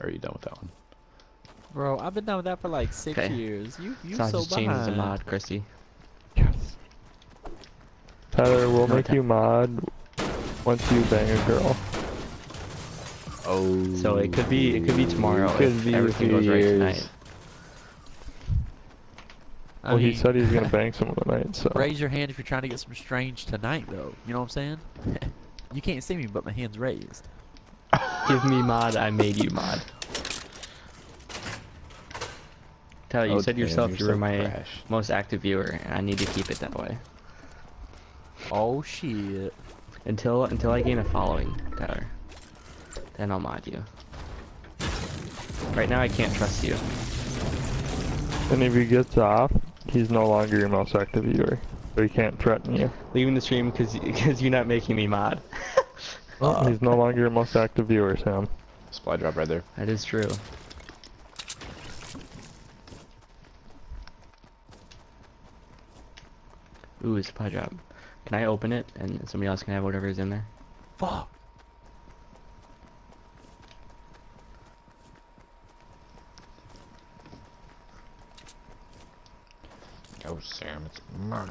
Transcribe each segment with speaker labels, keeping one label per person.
Speaker 1: Or are you done with that one?
Speaker 2: Bro, I've been done with that for like six
Speaker 3: 'Kay.
Speaker 2: years. You you
Speaker 3: So I
Speaker 2: so
Speaker 3: just changed as a
Speaker 2: behind.
Speaker 3: mod, Chrissy.
Speaker 4: Yes. Tyler, we'll
Speaker 3: No
Speaker 4: make
Speaker 3: tap.
Speaker 4: you mod once you bang a girl.
Speaker 1: Oh.
Speaker 3: So it could be it could be tomorrow It
Speaker 4: Could
Speaker 3: if
Speaker 4: be
Speaker 3: everything
Speaker 4: few
Speaker 3: goes right
Speaker 1: years.
Speaker 3: tonight.
Speaker 2: I
Speaker 4: Well, he
Speaker 2: mean,
Speaker 4: said he's gonna bang someone tonight, so.
Speaker 2: raise your hand if you're trying to get some strange tonight, though. You know what I'm saying? you can't see me, but my hand's raised.
Speaker 3: Give me mod, I made you mod. Tyler, you
Speaker 1: Oh,
Speaker 3: said
Speaker 1: damn,
Speaker 3: yourself
Speaker 1: you're
Speaker 3: were
Speaker 1: so
Speaker 3: my
Speaker 1: brash.
Speaker 3: most active viewer, and I need to keep it that way.
Speaker 2: Oh shit.
Speaker 3: Until until I gain a following, Tyler. Then I'll mod you. Right now I can't trust you.
Speaker 4: And if he gets off, he's no longer your most active viewer, so he can't threaten you.
Speaker 3: Leaving the stream because because you're not making me mod.
Speaker 4: Oh, uh, he's no longer your most active viewer, Sam.
Speaker 1: Supply drop right there.
Speaker 3: That is true. Ooh, it's a supply drop. Can I open it and somebody else can have whatever is in there?
Speaker 2: Fuck.
Speaker 1: Oh, Sam, it's mine.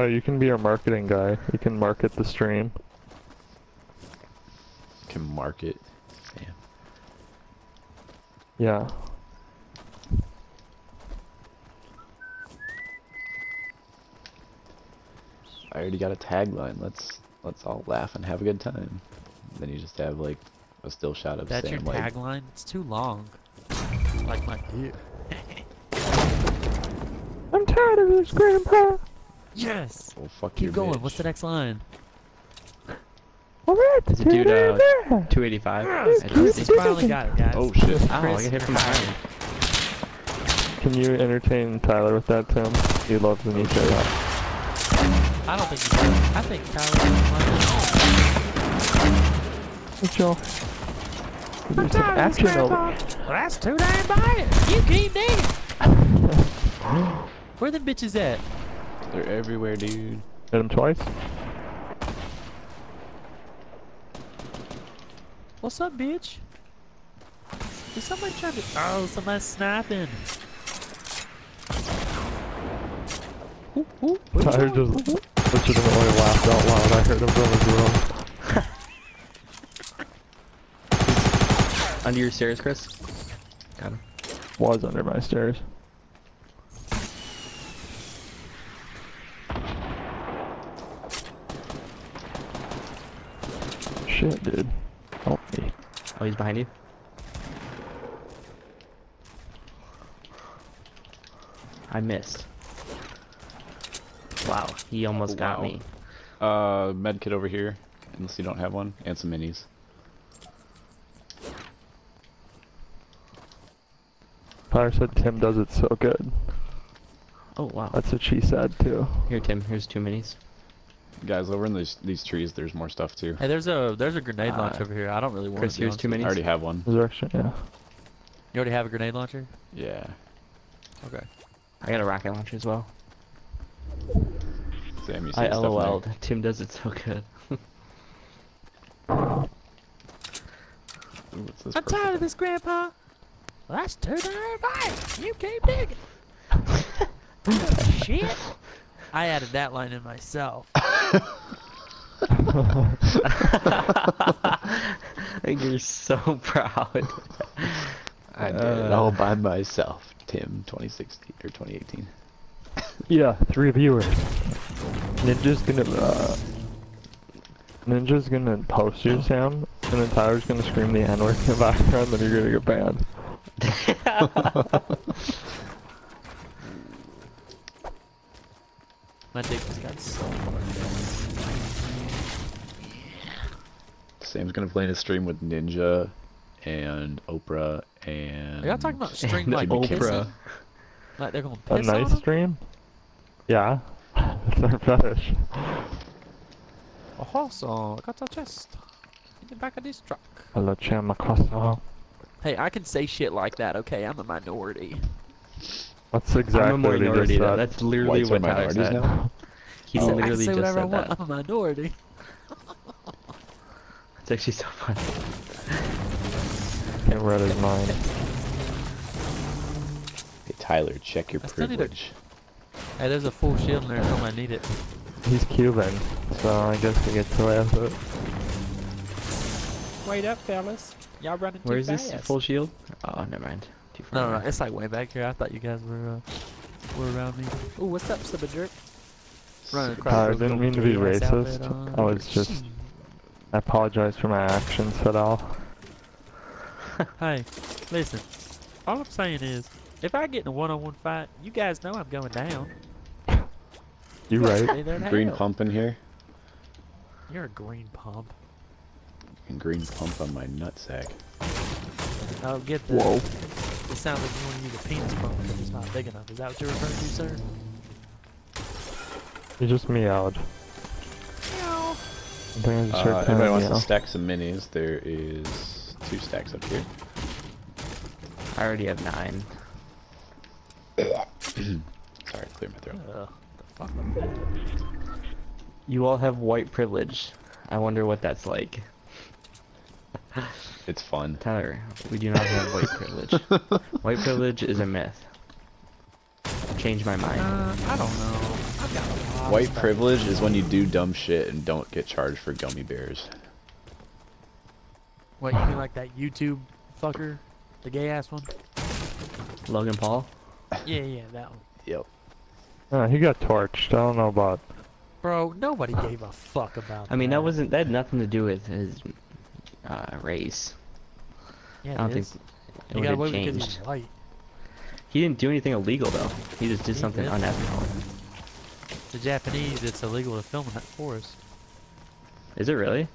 Speaker 4: Tyler, you can be our marketing guy. You can market the stream.
Speaker 1: Can mark it. Sam.
Speaker 4: Yeah.
Speaker 1: I already got a tagline. Let's let's all laugh and have a good time. Then you just have like a still shot of
Speaker 2: That's
Speaker 1: Sam
Speaker 2: your
Speaker 1: like
Speaker 2: tagline? It's too long. Like my dick.
Speaker 4: I'm tired of this, Grandpa.
Speaker 2: Yes!
Speaker 1: well, fuck
Speaker 2: Keep going.
Speaker 1: bitch.
Speaker 2: What's the next line?
Speaker 4: Alright,
Speaker 3: Is it dude, uh, 285.
Speaker 2: Yes,
Speaker 3: at
Speaker 2: Chris
Speaker 3: 50.
Speaker 2: finally got it, guys.
Speaker 1: Oh shit.
Speaker 3: Oh, I got hit from behind.
Speaker 4: Can you entertain Tyler with that, Tim? He loves when you say that.
Speaker 2: I don't think he does. I think Tyler
Speaker 4: Hey, Joe. There's some action over
Speaker 2: Well, that's too damn bad. You keep digging. Where the bitches at?
Speaker 1: They're everywhere, dude.
Speaker 4: Hit him twice.
Speaker 2: What's up, bitch? Is somebody trying to? Oh, somebody's sniping. Ooh, ooh, where you
Speaker 4: Tyler
Speaker 2: going?
Speaker 4: just legitimately laughed out loud. I heard him from his room.
Speaker 3: Under your stairs, Chris. Got him.
Speaker 4: Was under my stairs. Shit, dude. Help me.
Speaker 3: Oh, he's behind you. I missed. Wow, he almost
Speaker 1: Oh,
Speaker 3: got
Speaker 1: wow.
Speaker 3: me.
Speaker 1: Uh, med kit over here, unless you don't have one, and some minis.
Speaker 4: Tyler said Tim does it so good.
Speaker 3: Oh wow.
Speaker 4: That's what she said too.
Speaker 3: Here, Tim. Here's two minis.
Speaker 1: Guys, over in these these trees, there's more stuff too.
Speaker 2: Hey, there's a there's a grenade launch
Speaker 3: Uh,
Speaker 2: over here. I don't really want
Speaker 3: Chris,
Speaker 2: to.
Speaker 3: here's many.
Speaker 1: I already have one.
Speaker 4: Resurrection, yeah.
Speaker 2: You already have a grenade launcher?
Speaker 1: Yeah.
Speaker 2: Okay.
Speaker 3: I got a rocket launcher as well.
Speaker 1: Sam, you see
Speaker 3: I
Speaker 1: the stuff in there?
Speaker 3: LOL'd. Tim does it so good.
Speaker 1: Ooh, what's this
Speaker 2: I'm
Speaker 1: purple
Speaker 2: tired of this, Grandpa. Well, that's too damn bad. You keep digging. Shit. I added that line in myself.
Speaker 3: You're so proud.
Speaker 1: I did
Speaker 3: Uh,
Speaker 1: all by myself. Tim, 2016 or 2018.
Speaker 4: Yeah, three viewers. Ninja's gonna uh Ninja's gonna post your sound and then Tyler's gonna scream the N word in the background, then you're gonna get banned.
Speaker 2: My dick just got so hard.
Speaker 1: Sam's gonna play in a stream with Ninja and Oprah and.
Speaker 2: Are y'all talking about string
Speaker 3: And
Speaker 2: like
Speaker 1: Oprah.
Speaker 2: pissing? Like they're gonna
Speaker 4: A
Speaker 2: piss on
Speaker 4: nice
Speaker 2: them?
Speaker 4: stream? Yeah. That's our fetish.
Speaker 2: A horse on got a chest. In the back of this truck.
Speaker 4: Hello, Chama Croissant.
Speaker 2: Hey, I can say shit like that, okay? I'm a minority.
Speaker 4: That's exactly
Speaker 3: I'm a
Speaker 4: what he just
Speaker 3: minority though.
Speaker 4: said.
Speaker 3: That's literally
Speaker 1: Whites
Speaker 3: what Tyler
Speaker 1: minorities
Speaker 3: said.
Speaker 1: now?
Speaker 3: He
Speaker 2: oh. I said,
Speaker 3: literally
Speaker 2: say
Speaker 3: just
Speaker 2: whatever I
Speaker 3: said
Speaker 2: want.
Speaker 3: that.
Speaker 2: I'm a minority.
Speaker 3: It's actually so funny.
Speaker 4: Can't read his mind.
Speaker 1: Hey Tyler, check your
Speaker 2: I still need to-
Speaker 1: privilege.
Speaker 2: Hey, there's a full shield in there. Tell I need it.
Speaker 4: He's Cuban, so I guess we get to laugh at.
Speaker 5: Wait up, fellas. Y'all running
Speaker 3: Where
Speaker 5: too
Speaker 3: is this
Speaker 5: fast.
Speaker 3: full shield? Oh, never mind. Too far.
Speaker 2: No, no, no, it's like way back here. I thought you guys were uh, were around me.
Speaker 5: Ooh, what's up, Subadrick?
Speaker 2: Running
Speaker 1: Super-
Speaker 2: across
Speaker 4: I didn't mean to be racist.
Speaker 2: outfit,
Speaker 4: I
Speaker 2: uh,
Speaker 4: was just- I apologize for my actions at all.
Speaker 2: Hey, listen. All I'm saying is, if I get in a one-on-one fight, you guys know I'm going down.
Speaker 4: You right.
Speaker 2: Stay there to
Speaker 1: Green
Speaker 2: help.
Speaker 1: pump in here.
Speaker 2: You're a green pump.
Speaker 1: And green pump on my nutsack.
Speaker 2: I'll get the.
Speaker 4: Whoa.
Speaker 2: It sounds like you want to use a penis pump because it's not big enough. Is that what you're referring to, sir?
Speaker 4: You just meowed.
Speaker 2: Meow.
Speaker 4: I think I just
Speaker 1: Uh, anybody wants
Speaker 4: meow.
Speaker 1: to stack some minis? There is two stacks up here.
Speaker 3: I already have nine.
Speaker 1: Sorry, clear my throat.
Speaker 2: Ugh, the fuck?
Speaker 3: You all have white privilege. I wonder what that's like.
Speaker 1: It's fun.
Speaker 3: Tyler, we do not have white privilege. white privilege is a myth. Change my mind.
Speaker 2: Uh, I don't know. I've got a lot
Speaker 1: White
Speaker 2: stuff.
Speaker 1: privilege is when you do dumb shit and don't get charged for gummy bears.
Speaker 2: What, you mean like that YouTube fucker? The gay ass one?
Speaker 3: Logan Paul?
Speaker 2: Yeah, yeah, that one.
Speaker 1: Yep.
Speaker 4: Uh, he got torched. I don't know about.
Speaker 2: Bro, nobody gave a fuck about
Speaker 3: I mean, that
Speaker 2: that
Speaker 3: wasn't. That had nothing to do with his uh, race.
Speaker 2: Yeah,
Speaker 3: I don't
Speaker 2: it
Speaker 3: think
Speaker 2: is.
Speaker 3: it
Speaker 2: He got
Speaker 3: have
Speaker 2: away because he's white.
Speaker 3: He didn't do anything illegal though. He just did
Speaker 2: He
Speaker 3: something
Speaker 2: did.
Speaker 3: unethical.
Speaker 2: The Japanese, it's illegal to film in that forest.
Speaker 3: Is it really?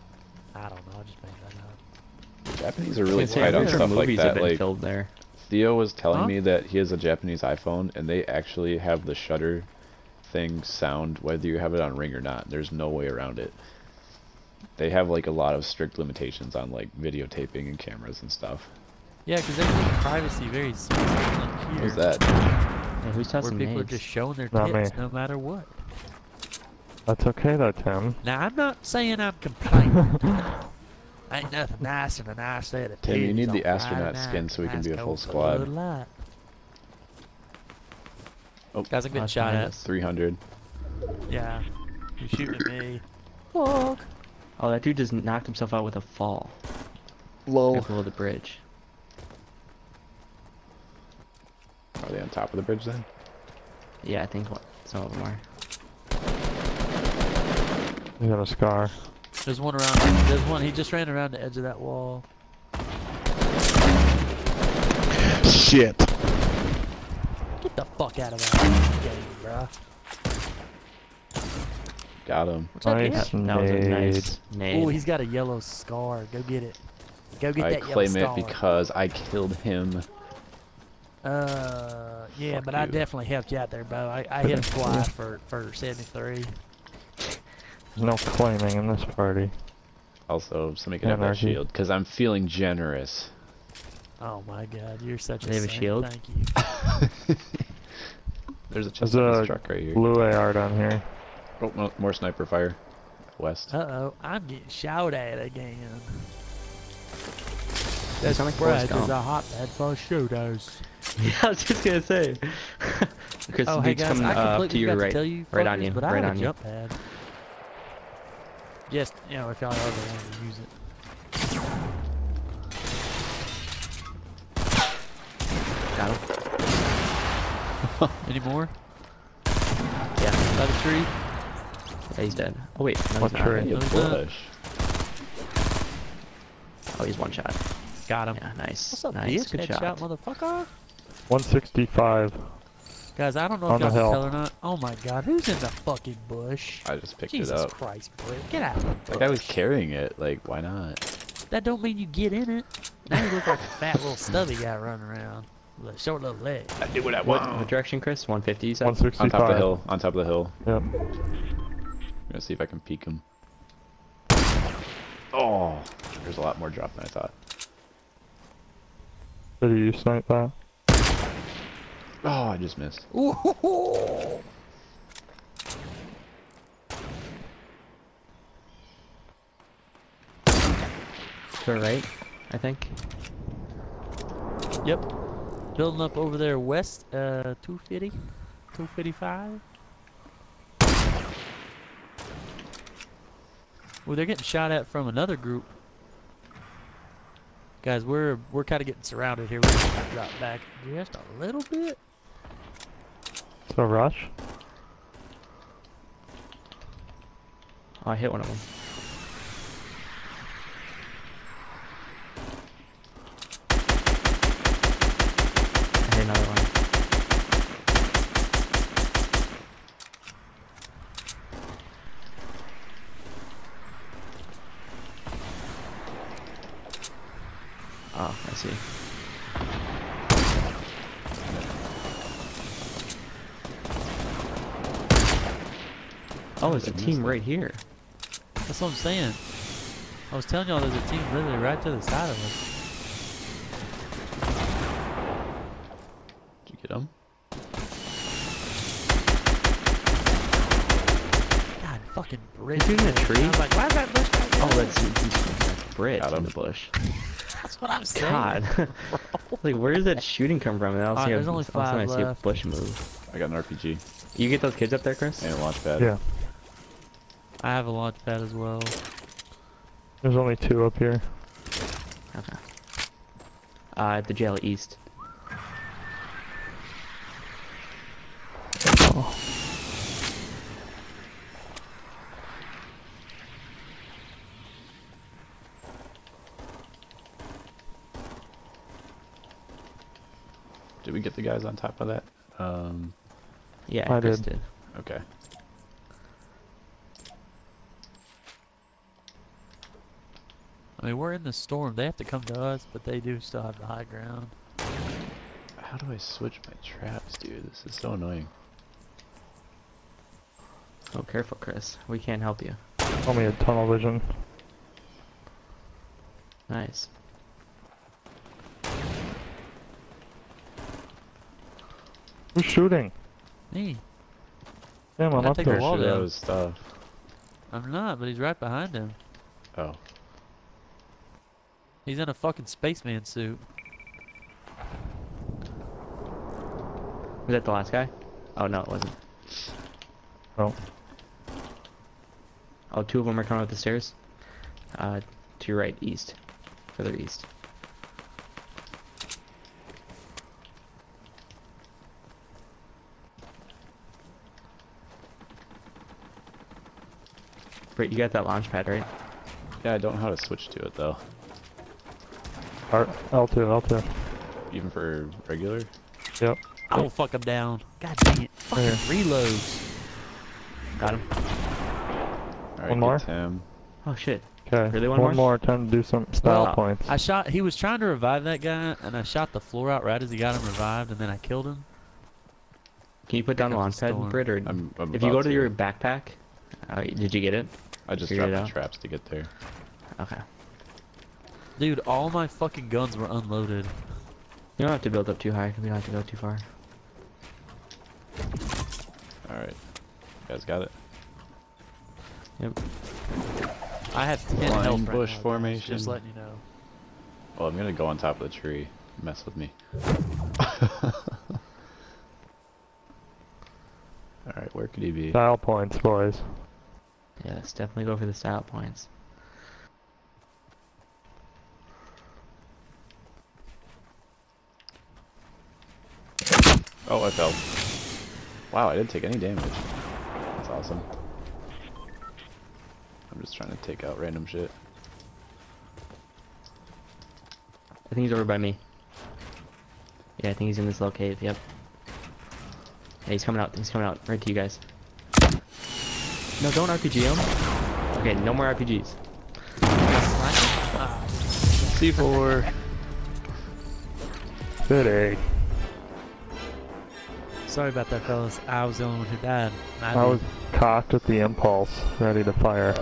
Speaker 2: I don't know, I just made that up.
Speaker 1: Japanese are really
Speaker 3: I'd
Speaker 1: tight on stuff like that. Like
Speaker 3: filmed there.
Speaker 1: Theo was telling
Speaker 2: Huh?
Speaker 1: me that he has a Japanese iPhone and they actually have the shutter thing sound whether you have it on ring or not. There's no way around it. They have like a lot of strict limitations on like videotaping and cameras and stuff.
Speaker 2: Yeah, because they keep privacy very small and here.
Speaker 1: What's that?
Speaker 3: Hey, who's
Speaker 2: Where
Speaker 3: tossing
Speaker 2: people are just showing their
Speaker 4: Not
Speaker 2: tits
Speaker 4: me.
Speaker 2: no matter what.
Speaker 4: That's okay though, Tim.
Speaker 2: Now, I'm not saying I'm complaining. Ain't nothing nicer than a nice set of
Speaker 1: Tim, you need the astronaut
Speaker 2: night,
Speaker 1: skin so we can
Speaker 2: nice
Speaker 1: be a full squad.
Speaker 2: Bud Light.
Speaker 1: Oh.
Speaker 2: Guys, I'm getting
Speaker 3: That's
Speaker 2: shot at.
Speaker 1: 300.
Speaker 2: Yeah. You're shooting at me. Fuck.
Speaker 3: Oh, that dude just knocked himself out with a fall.
Speaker 1: Lol.
Speaker 3: Right below the bridge.
Speaker 1: Are they on top of the bridge then?
Speaker 3: Yeah, I think some of them are.
Speaker 4: He's got a scar.
Speaker 2: There's one around. There's one. He just ran around the edge of that wall.
Speaker 6: Shit.
Speaker 2: Get the fuck out of that game, bruh.
Speaker 1: Got him.
Speaker 2: What's
Speaker 4: Nice.
Speaker 2: kid?
Speaker 3: That was a nice nade.
Speaker 2: Oh, he's got a yellow scar. Go get it. Go get
Speaker 1: I
Speaker 2: that
Speaker 1: claim
Speaker 2: yellow
Speaker 1: it
Speaker 2: scar.
Speaker 1: because I killed him.
Speaker 2: Uh, yeah,
Speaker 1: Fuck
Speaker 2: but I definitely helped you out there, bro. I, I hit him twice for for 73.
Speaker 4: There's no claiming in this party.
Speaker 1: Also, somebody can have that shield because I'm feeling generous.
Speaker 2: Oh my god, you're such a
Speaker 3: They have a shield?
Speaker 2: Thank you.
Speaker 1: There's a chest
Speaker 4: There's a
Speaker 1: this truck right here.
Speaker 4: blue AR down here.
Speaker 1: Oh, no, more sniper fire. West.
Speaker 2: Uh oh, I'm getting shot at again.
Speaker 3: You
Speaker 2: That's
Speaker 3: sound like Forrest
Speaker 2: right, there's
Speaker 3: Gump.
Speaker 2: a hotbed for shooters.
Speaker 3: Yeah, I was just gonna say. Chris,
Speaker 2: Oh, hey
Speaker 3: dude's
Speaker 2: guys,
Speaker 3: coming
Speaker 2: I
Speaker 3: uh,
Speaker 2: completely
Speaker 3: to your
Speaker 2: forgot
Speaker 3: right.
Speaker 2: to tell you,
Speaker 3: right on you,
Speaker 2: but I
Speaker 3: right
Speaker 2: have
Speaker 3: on
Speaker 2: a
Speaker 3: you.
Speaker 2: jump pad. Just, you know, if y'all ever want to use it.
Speaker 3: Got him.
Speaker 2: Any more?
Speaker 3: Yeah.
Speaker 2: By the tree?
Speaker 3: Yeah, he's dead. Oh wait, no,
Speaker 4: What
Speaker 3: he's not.
Speaker 4: tree?
Speaker 1: Hey, a
Speaker 2: Who's
Speaker 1: bush.
Speaker 3: Oh, he's one shot.
Speaker 2: Got him.
Speaker 3: Yeah, nice.
Speaker 2: What's up,
Speaker 3: nice.
Speaker 2: bitch?
Speaker 3: Good
Speaker 2: Headshot,
Speaker 3: shot.
Speaker 2: motherfucker.
Speaker 4: 165.
Speaker 2: Guys, I don't know
Speaker 4: On
Speaker 2: if y'all can tell or not. Oh my god, who's in the fucking bush?
Speaker 1: I just picked
Speaker 2: Jesus
Speaker 1: it up.
Speaker 2: Jesus Christ, Britt. Get out of the bush.
Speaker 1: That guy was carrying it. Like, why not?
Speaker 2: That don't mean you get in it. Now you look like a fat little stubby guy running around with a short little leg.
Speaker 1: I do what I
Speaker 3: What, what direction, Chris? 150, you said?
Speaker 4: 165.
Speaker 1: On top of the hill. On top of the hill.
Speaker 4: Yep.
Speaker 1: I'm gonna see if I can peek him. Oh, there's a lot more drop than I thought.
Speaker 4: Did you snipe that?
Speaker 1: Oh, I just missed.
Speaker 2: Ooh.
Speaker 3: To our right, I think.
Speaker 2: Yep. Building up over there west, uh, 250, 255. Well, they're getting shot at from another group. Guys, we're we're kind of getting surrounded here. We're gonna drop back just a little bit.
Speaker 4: So rush.
Speaker 3: Oh, I hit one of them. I hit another one. Oh, I see. Oh, there's a team right here.
Speaker 2: That's what I'm saying. I was telling y'all there's a team literally right to the side of us.
Speaker 1: Did you get him?
Speaker 2: God, fucking Brit.
Speaker 3: Is he in a tree?
Speaker 2: I was like, why is that bush guy
Speaker 3: Oh,
Speaker 2: there?"
Speaker 3: that's, that's Brit
Speaker 1: Got
Speaker 3: in the bush.
Speaker 2: That's what I'm saying.
Speaker 3: God. like, where does that shooting come from? And I
Speaker 2: Alright,
Speaker 3: see a,
Speaker 2: there's only
Speaker 3: all of a sudden
Speaker 2: five
Speaker 3: I see a
Speaker 2: left.
Speaker 3: bush move.
Speaker 1: I got an RPG
Speaker 3: You get those kids up there, Chris?
Speaker 1: and a launch pad.
Speaker 4: Yeah.
Speaker 2: I have a launch pad as well.
Speaker 4: There's only two up here.
Speaker 3: Okay. Uh, at the jail east.
Speaker 1: Did we get the guys on top of that? Um,
Speaker 3: Yeah,
Speaker 4: I
Speaker 3: Chris
Speaker 4: did.
Speaker 3: did.
Speaker 1: okay.
Speaker 2: I mean, we're in the storm. They have to come to us, but they do still have the high ground.
Speaker 1: How do I switch my traps, dude? This is so annoying.
Speaker 3: Oh, careful, Chris. We can't help you.
Speaker 4: Call me a tunnel vision.
Speaker 3: Nice.
Speaker 4: Who's shooting?
Speaker 2: Me.
Speaker 4: Damn, I'm
Speaker 2: I
Speaker 4: up
Speaker 2: take a
Speaker 4: there.
Speaker 2: wall
Speaker 1: Shoot out
Speaker 2: down.
Speaker 1: his stuff.
Speaker 2: I'm not, but he's right behind him.
Speaker 1: Oh,
Speaker 2: He's in a fucking spaceman suit.
Speaker 3: Was that the last guy? Oh, no, it wasn't.
Speaker 4: Oh.
Speaker 3: Oh, two of them are coming up the stairs. Uh, to your right, east. Further east. Wait, you got that launch pad, right?
Speaker 1: yeah. I don't know how to switch to it though.
Speaker 4: R L2, L2.
Speaker 1: Even for regular.
Speaker 4: Yep.
Speaker 2: Oh, fuck, I'm down. God dang it. Fucking
Speaker 4: Yeah.
Speaker 2: reloads.
Speaker 3: Got him.
Speaker 1: All right,
Speaker 4: One more?
Speaker 1: get Tim.
Speaker 3: Oh shit.
Speaker 4: Okay.
Speaker 3: Really, one
Speaker 4: one
Speaker 3: more?
Speaker 4: more? Time to do some style
Speaker 3: Wow.
Speaker 4: points.
Speaker 2: I shot, he was trying to revive that guy, and I shot the floor out right as he got him revived, and then I killed him.
Speaker 3: Can you put down the
Speaker 2: Pick up
Speaker 3: launch pad. Britt, or
Speaker 1: I'm, I'm
Speaker 3: if you go to your backpack, uh, did you get it?
Speaker 1: I just
Speaker 3: figure
Speaker 1: dropped the traps to get there.
Speaker 3: Okay.
Speaker 2: Dude, all my fucking guns were unloaded.
Speaker 3: You don't have to build up too high. We don't have to go too far.
Speaker 1: All right, you guys got it.
Speaker 3: Yep.
Speaker 2: I have 10
Speaker 1: Flying
Speaker 2: health right
Speaker 1: bush
Speaker 2: now, guys,
Speaker 1: formation.
Speaker 2: Just letting you know.
Speaker 1: Well, I'm gonna go on top of the tree. Mess with me. All right, where could he be?
Speaker 4: Style points, boys.
Speaker 3: Yes, definitely go for the style points.
Speaker 1: Oh, I fell. Wow, I didn't take any damage. That's awesome. I'm just trying to take out random shit.
Speaker 3: I think he's over by me. Yeah, I think he's in this little cave. Yep. Yeah, he's coming out. He's coming out right to you guys. No, don't RPG him. Okay, no more RPGs.
Speaker 1: C4.
Speaker 4: City.
Speaker 2: Sorry about that, fellas. I was the only one who died.
Speaker 4: I was cocked with the impulse, ready to fire.